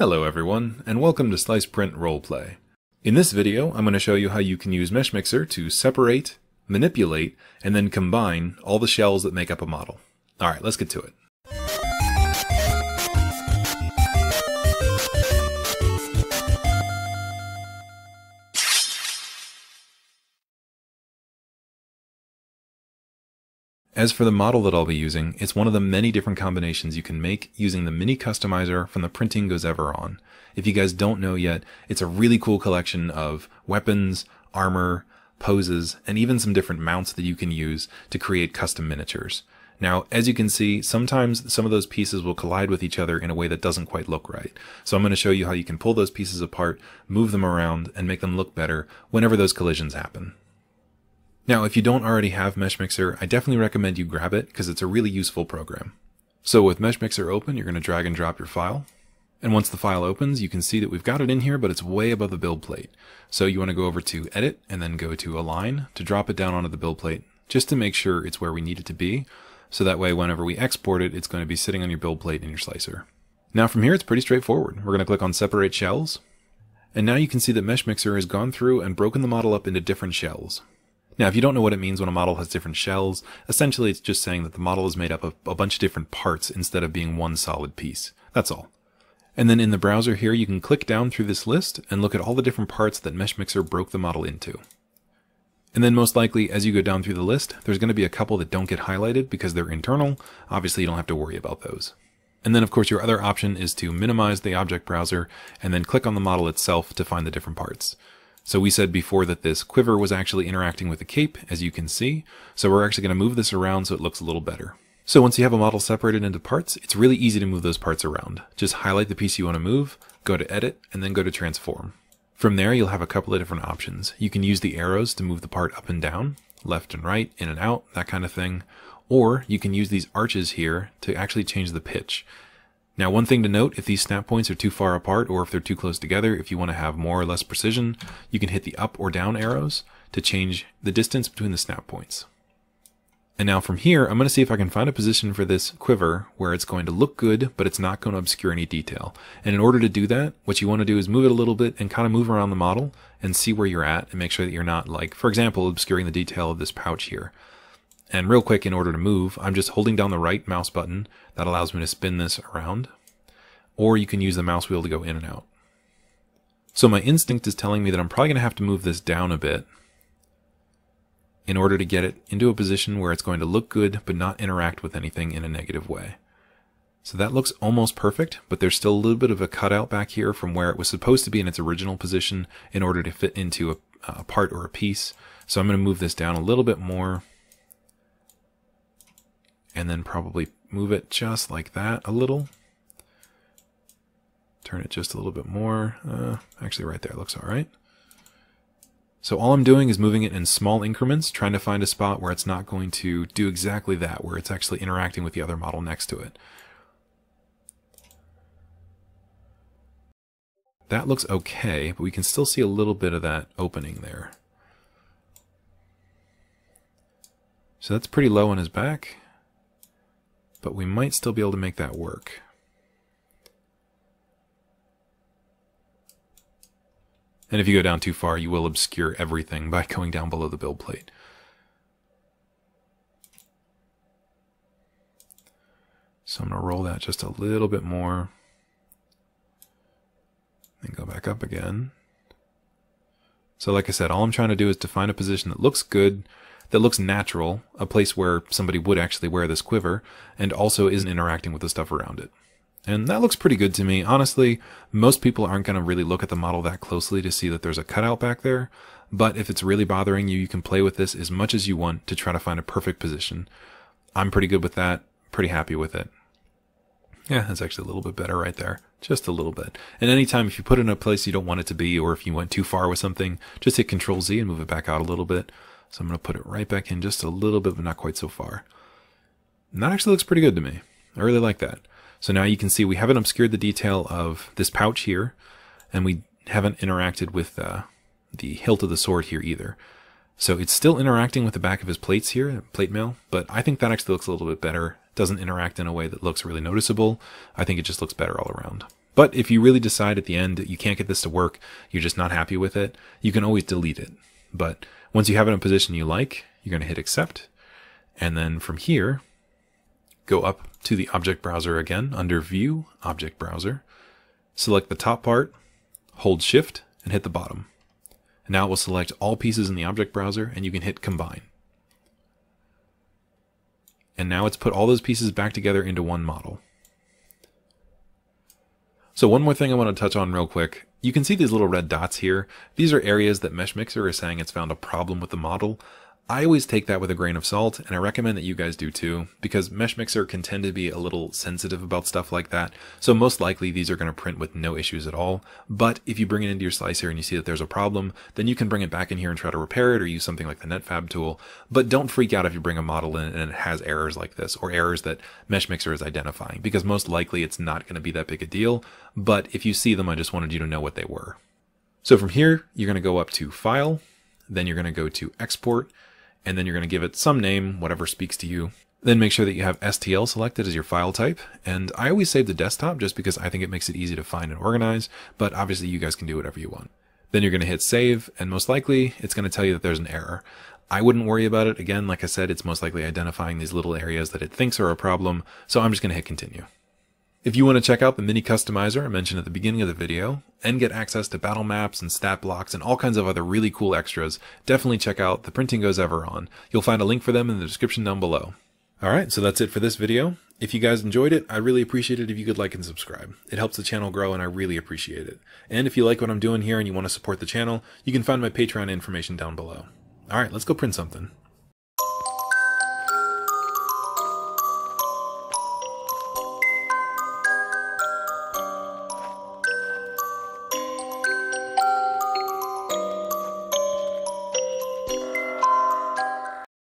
Hello everyone, and welcome to Slice Print Roleplay. In this video, I'm going to show you how you can use Meshmixer to separate, manipulate, and then combine all the shells that make up a model. Alright, let's get to it. As for the model that I'll be using, it's one of the many different combinations you can make using the mini customizer from the Printing Goes Ever On. If you guys don't know yet, it's a really cool collection of weapons, armor, poses, and even some different mounts that you can use to create custom miniatures. Now, as you can see, sometimes some of those pieces will collide with each other in a way that doesn't quite look right. So I'm going to show you how you can pull those pieces apart, move them around, and make them look better whenever those collisions happen. Now, if you don't already have Meshmixer, I definitely recommend you grab it because it's a really useful program. So with Meshmixer open, you're going to drag and drop your file. And once the file opens, you can see that we've got it in here, but it's way above the build plate. So you want to go over to Edit and then go to Align to drop it down onto the build plate, just to make sure it's where we need it to be. So that way, whenever we export it, it's going to be sitting on your build plate in your slicer. Now from here, it's pretty straightforward. We're going to click on Separate Shells. And now you can see that Meshmixer has gone through and broken the model up into different shells. Now, if you don't know what it means when a model has different shells, essentially it's just saying that the model is made up of a bunch of different parts instead of being one solid piece. That's all. And then in the browser here, you can click down through this list and look at all the different parts that Meshmixer broke the model into. And then most likely, as you go down through the list, there's going to be a couple that don't get highlighted because they're internal. Obviously, you don't have to worry about those. And then, of course, your other option is to minimize the object browser and then click on the model itself to find the different parts. So we said before that this quiver was actually interacting with the cape, as you can see. So we're actually going to move this around so it looks a little better. So once you have a model separated into parts, it's really easy to move those parts around. Just highlight the piece you want to move, go to edit, and then go to transform. From there, you'll have a couple of different options. You can use the arrows to move the part up and down, left and right, in and out, that kind of thing. Or you can use these arches here to actually change the pitch. Now, one thing to note, if these snap points are too far apart or if they're too close together, if you want to have more or less precision, you can hit the up or down arrows to change the distance between the snap points. And now from here, I'm going to see if I can find a position for this quiver where it's going to look good, but it's not going to obscure any detail. And in order to do that, what you want to do is move it a little bit and kind of move around the model and see where you're at and make sure that you're not like, for example, obscuring the detail of this pouch here. And real quick, in order to move, I'm just holding down the right mouse button. That allows me to spin this around. Or you can use the mouse wheel to go in and out. So my instinct is telling me that I'm probably going to have to move this down a bit in order to get it into a position where it's going to look good but not interact with anything in a negative way. So that looks almost perfect, but there's still a little bit of a cutout back here from where it was supposed to be in its original position in order to fit into a, a part or a piece. So I'm going to move this down a little bit more and then probably move it just like that a little. Turn it just a little bit more. Uh, actually, right there looks all right. So all I'm doing is moving it in small increments, trying to find a spot where it's not going to do exactly that, where it's actually interacting with the other model next to it. That looks okay, but we can still see a little bit of that opening there. So that's pretty low on his back but we might still be able to make that work. And if you go down too far, you will obscure everything by going down below the build plate. So I'm going to roll that just a little bit more. And go back up again. So like I said, all I'm trying to do is to find a position that looks good, that looks natural, a place where somebody would actually wear this quiver, and also isn't interacting with the stuff around it. And that looks pretty good to me. Honestly, most people aren't going to really look at the model that closely to see that there's a cutout back there, but if it's really bothering you, you can play with this as much as you want to try to find a perfect position. I'm pretty good with that, pretty happy with it. Yeah, that's actually a little bit better right there. Just a little bit. And anytime if you put it in a place you don't want it to be, or if you went too far with something, just hit Control Z and move it back out a little bit. So I'm going to put it right back in just a little bit, but not quite so far. And that actually looks pretty good to me. I really like that. So now you can see we haven't obscured the detail of this pouch here, and we haven't interacted with uh, the hilt of the sword here either. So it's still interacting with the back of his plates here, plate mail, but I think that actually looks a little bit better. It doesn't interact in a way that looks really noticeable. I think it just looks better all around. But if you really decide at the end that you can't get this to work, you're just not happy with it, you can always delete it. But once you have it in a position you like, you're going to hit accept. And then from here, go up to the object browser again under view, object browser, select the top part, hold shift and hit the bottom. And now it will select all pieces in the object browser and you can hit combine. And now it's put all those pieces back together into one model. So one more thing I want to touch on real quick. You can see these little red dots here. These are areas that MeshMixer is saying it's found a problem with the model. I always take that with a grain of salt, and I recommend that you guys do too, because MeshMixer can tend to be a little sensitive about stuff like that. So most likely these are going to print with no issues at all. But if you bring it into your slicer and you see that there's a problem, then you can bring it back in here and try to repair it or use something like the Netfabb tool. But don't freak out if you bring a model in and it has errors like this or errors that MeshMixer is identifying, because most likely it's not going to be that big a deal. But if you see them, I just wanted you to know what they were. So from here, you're going to go up to File, then you're going to go to Export, and then you're going to give it some name, whatever speaks to you. Then make sure that you have STL selected as your file type. And I always save the desktop just because I think it makes it easy to find and organize, but obviously you guys can do whatever you want. Then you're going to hit save, and most likely it's going to tell you that there's an error. I wouldn't worry about it. Again, like I said, it's most likely identifying these little areas that it thinks are a problem, so I'm just going to hit continue. If you want to check out the mini customizer I mentioned at the beginning of the video and get access to battle maps and stat blocks and all kinds of other really cool extras, definitely check out the Printing Goes Ever on. You'll find a link for them in the description down below. Alright, so that's it for this video. If you guys enjoyed it, I'd really appreciate it if you could like and subscribe. It helps the channel grow and I really appreciate it. And if you like what I'm doing here and you want to support the channel, you can find my Patreon information down below. Alright, let's go print something.